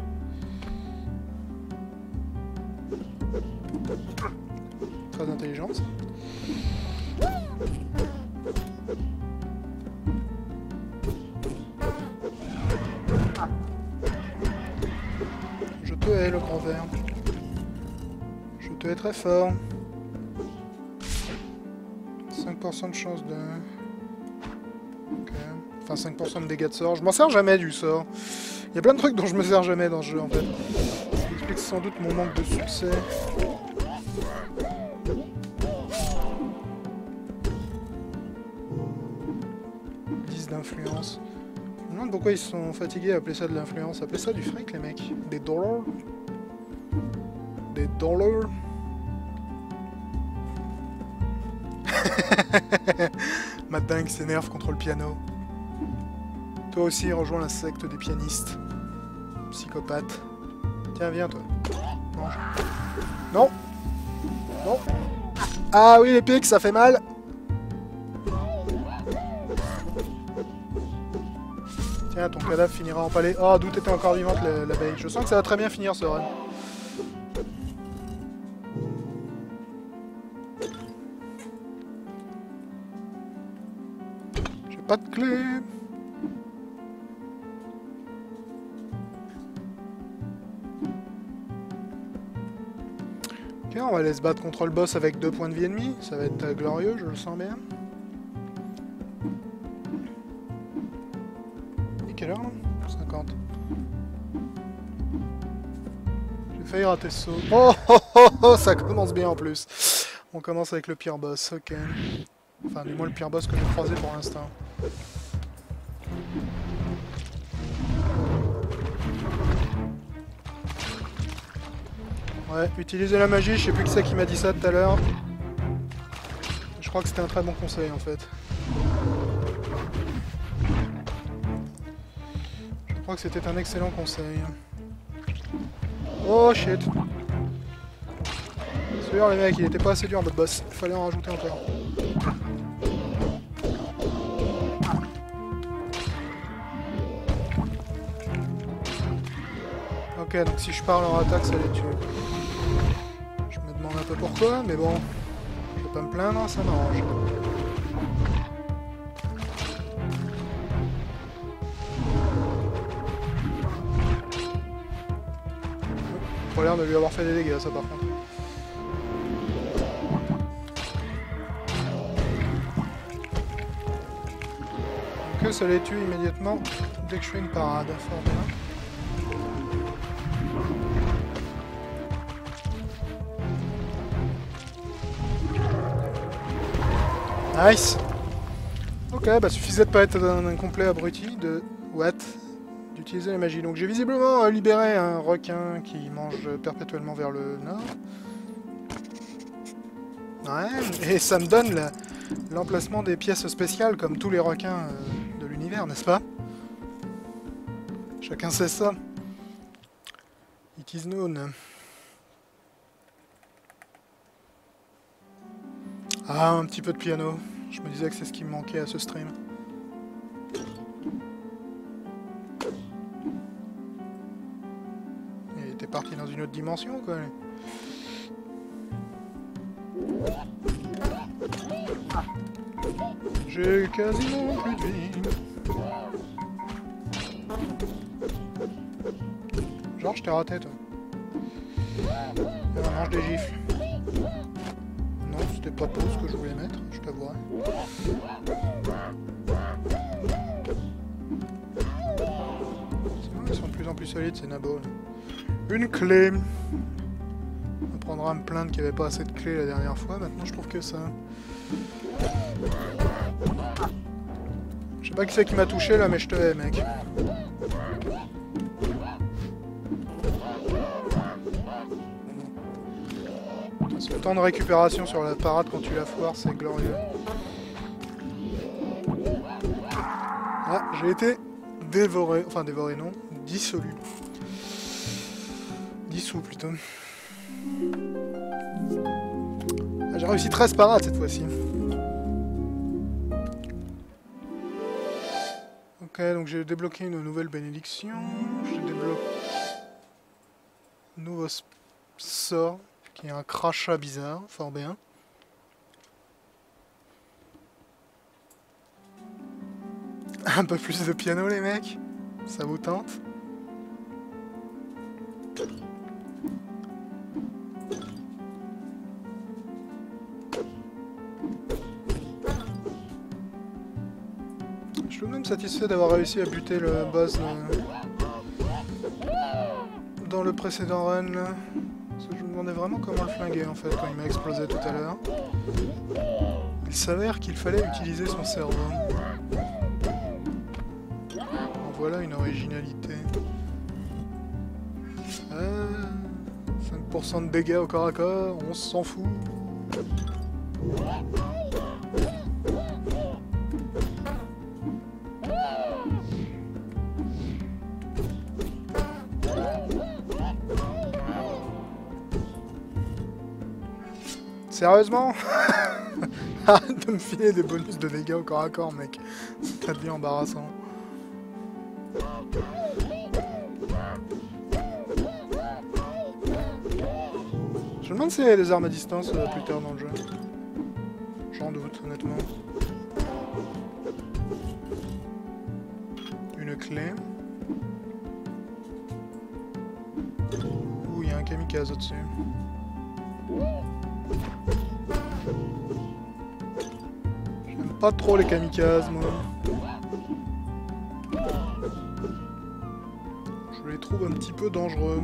Fort. 5% de chance de... Enfin 5% de dégâts de sort. Je m'en sers jamais du sort. Il y a plein de trucs dont je me sers jamais dans ce jeu en fait. Ça explique sans doute mon manque de succès. l'influence. Je me demande pourquoi ils sont fatigués à appeler ça de l'influence. Appelez ça du fric, les mecs. Des dollars. Des dollars. Ma dingue s'énerve contre le piano. Toi aussi, rejoins la secte des pianistes. Psychopathe. Tiens, viens, toi. Mange. Non Non Ah oui, les pics, ça fait mal Tiens, ton cadavre finira empalé. Oh, d'où t'étais encore vivante, l'abeille. Je sens que ça va très bien finir, ce run. Pas de clé Ok, on va aller se battre contre le boss avec deux points de vie ennemis. Ça va être glorieux, je le sens bien. Et quelle heure là? 50. J'ai failli rater ce saut. Oh, oh, oh, oh, ça commence bien en plus. On commence avec le pire boss, ok. Enfin, du moins le pire boss que j'ai croisé pour l'instant. Ouais, utiliser la magie, je sais plus qui c'est qui m'a dit ça tout à l'heure. Je crois que c'était un très bon conseil en fait. Je crois que c'était un excellent conseil. Oh shit Sûr les mecs, il était pas assez dur notre boss, fallait en rajouter encore. Ok, donc si je parle en attaque, ça les tue un peu pourquoi, mais bon, je peux pas me plaindre, ça m'arrange. Pas l'air de lui avoir fait des dégâts, ça par contre. Que ça les tue immédiatement dès que je fais une parade. Nice Ok, bah suffisait de pas être un, complet abruti de... What? D'utiliser la magie. Donc j'ai visiblement euh, libéré un requin qui mange perpétuellement vers le nord. Ouais, et ça me donne l'emplacement des pièces spéciales comme tous les requins euh, de l'univers, n'est-ce pas? Chacun sait ça. It is known. Ah, un petit peu de piano. Je me disais que c'est ce qui me manquait à ce stream. Il était parti dans une autre dimension, quoi. J'ai quasiment plus de vie. Genre, je t'ai raté, toi. Il mange des gifles c'était pas tout ce que je voulais mettre, je t'avouerai. Ils sont de plus en plus solides ces nabos. Une clé On prendra à me plaindre qu'il n'y avait pas assez de clés la dernière fois, maintenant je trouve que ça. Je sais pas qui c'est qui m'a touché là, mais je te hais mec. Le temps de récupération sur la parade quand tu la foires, c'est glorieux. Ah, j'ai été dévoré, enfin dévoré non, dissolu. Dissous plutôt. Ah, j'ai réussi 13 parades cette fois-ci. Ok, donc j'ai débloqué une nouvelle bénédiction. J'ai débloqué... Nouveau sort. Y a un crachat bizarre, fort bien. Un peu plus de piano les mecs. Ça vous tente? Je suis même satisfait d'avoir réussi à buter le boss dans, le précédent run vraiment comment le flinguer en fait quand il m'a explosé tout à l'heure. Il s'avère qu'il fallait utiliser son cerveau. voilà une originalité. 5% euh, de dégâts au corps à corps, on s'en fout. Sérieusement Arrête de me filer des bonus de dégâts au corps à corps, mec. Ça devient embarrassant. Je me demande s'il y a des armes à distance euh, plus tard dans le jeu. J'en doute, honnêtement. Une clé. Ouh, il y a un kamikaze au-dessus. Pas trop les kamikazes, moi. Je les trouve un petit peu dangereux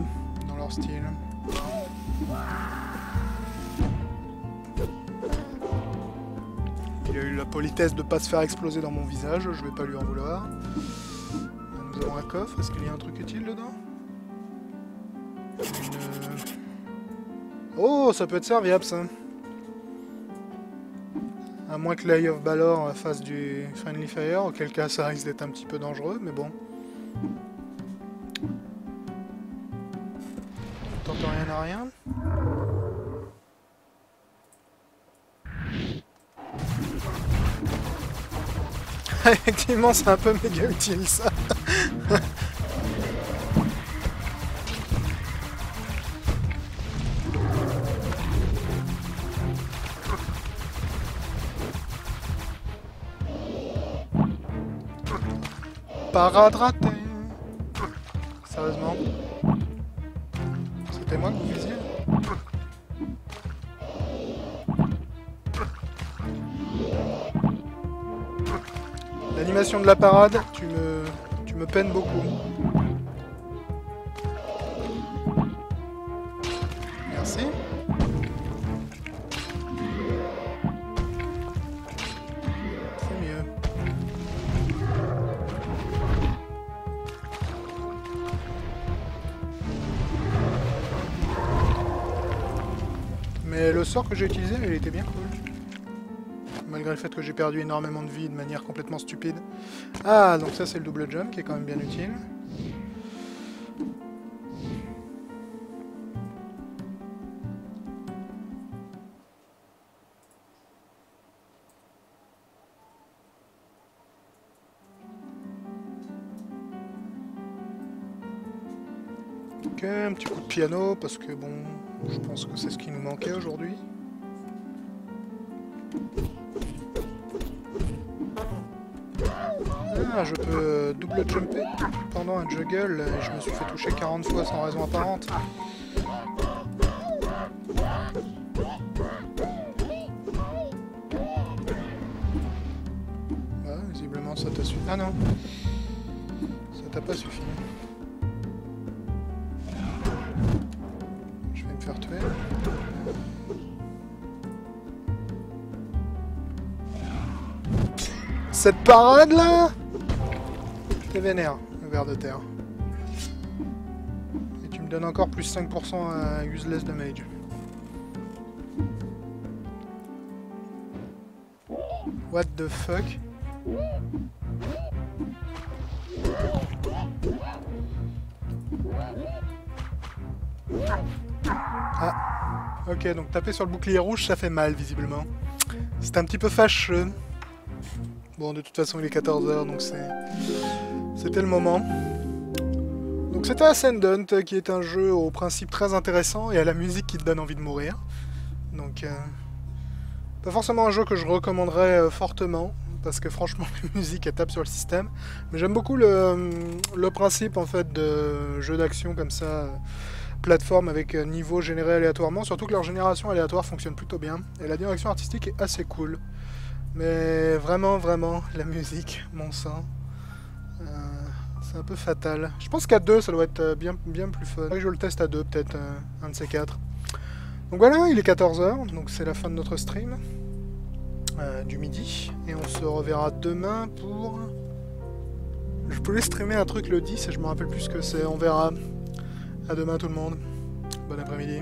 dans leur style. Il a eu la politesse de pas se faire exploser dans mon visage, je vais pas lui en vouloir. Nous avons un coffre, est-ce qu'il y a un truc utile dedans? Oh, ça peut être serviable ça. Moins que l'Eye of Balor fasse du Friendly Fire, auquel cas ça risque d'être un petit peu dangereux, mais bon. Tente rien à rien. Effectivement, c'est un peu méga utile ça. Parade ratée. Sérieusement C'était moi que vous visiez L'animation de la parade, tu me, tu me peines beaucoup. Que j'ai utilisé, il était bien cool. Malgré le fait que j'ai perdu énormément de vie de manière complètement stupide. Ah, donc ça c'est le double jump qui est quand même bien utile. Parce que bon, je pense que c'est ce qui nous manquait aujourd'hui. Ah, je peux double jumper pendant un juggle et je me suis fait toucher 40 fois sans raison apparente. Ah, visiblement ça t'a suffi. Ah non, ça t'a pas suffi. Cette parade là T'es vénère, le ver de terre. Et tu me donnes encore plus 5% à useless damage. What the fuck Ah, ok, donc taper sur le bouclier rouge, ça fait mal, visiblement. C'est un petit peu fâcheux. Bon, de toute façon, il est 14h, donc c'était le moment. Donc c'était Ascendant, qui est un jeu au principe très intéressant et à la musique qui te donne envie de mourir. Donc, euh, pas forcément un jeu que je recommanderais euh, fortement, parce que franchement, la musique, elle tape sur le système. Mais j'aime beaucoup le, le, principe, en fait, de jeu d'action comme ça plateforme avec niveau généré aléatoirement, surtout que leur génération aléatoire fonctionne plutôt bien, et la direction artistique est assez cool. Mais vraiment, vraiment, la musique, mon sang, euh, c'est un peu fatal. Je pense qu'à deux, ça doit être bien, bien plus fun. Je le teste à deux, peut-être, euh, un de ces quatre. Donc voilà, il est 14h, donc c'est la fin de notre stream euh, du midi. Et on se reverra demain pour Je voulais streamer un truc le 10 et je me rappelle plus ce que c'est. On verra. À demain tout le monde. Bon après-midi.